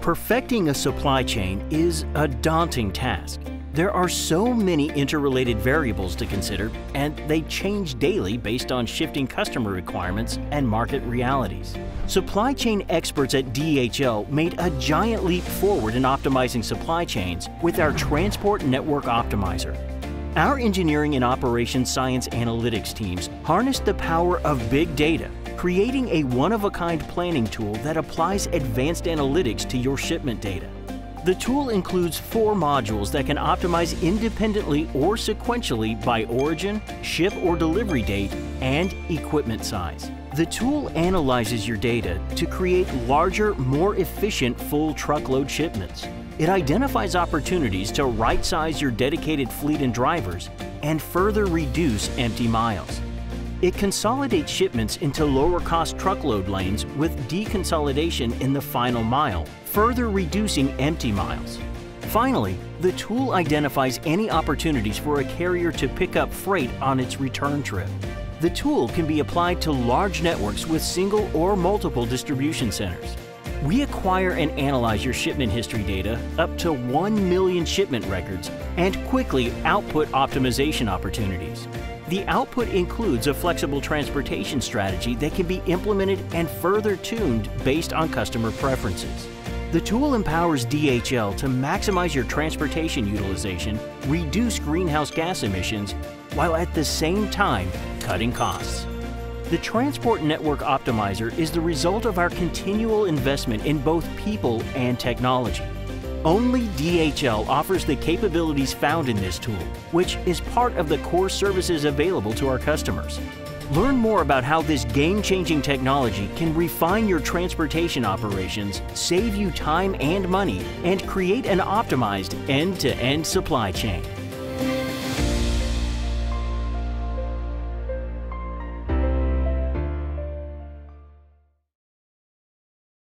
Perfecting a supply chain is a daunting task. There are so many interrelated variables to consider, and they change daily based on shifting customer requirements and market realities. Supply chain experts at DHL made a giant leap forward in optimizing supply chains with our Transport Network Optimizer. Our engineering and operations science analytics teams harnessed the power of big data, creating a one-of-a-kind planning tool that applies advanced analytics to your shipment data. The tool includes four modules that can optimize independently or sequentially by origin, ship or delivery date, and equipment size. The tool analyzes your data to create larger, more efficient full truckload shipments. It identifies opportunities to right-size your dedicated fleet and drivers and further reduce empty miles. It consolidates shipments into lower-cost truckload lanes with deconsolidation in the final mile further reducing empty miles. Finally, the tool identifies any opportunities for a carrier to pick up freight on its return trip. The tool can be applied to large networks with single or multiple distribution centers. We acquire and analyze your shipment history data up to 1 million shipment records and quickly output optimization opportunities. The output includes a flexible transportation strategy that can be implemented and further tuned based on customer preferences. The tool empowers DHL to maximize your transportation utilization, reduce greenhouse gas emissions, while at the same time cutting costs. The Transport Network Optimizer is the result of our continual investment in both people and technology. Only DHL offers the capabilities found in this tool, which is part of the core services available to our customers. Learn more about how this game-changing technology can refine your transportation operations, save you time and money, and create an optimized end-to-end -end supply chain.